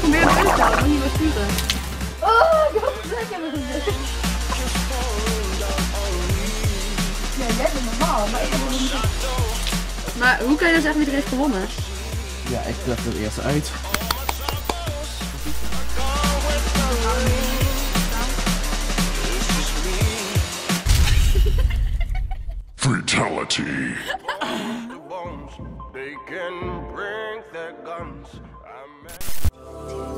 Probeer het weg maar. Oh, ik hoop dat ik hem Ja, jij bent normaal, maar ik heb maar hoe kan je nou zeggen wie er heeft gewonnen? Ja, ik dacht het eerst uit. Fatality. bones. They can bring their guns. I'm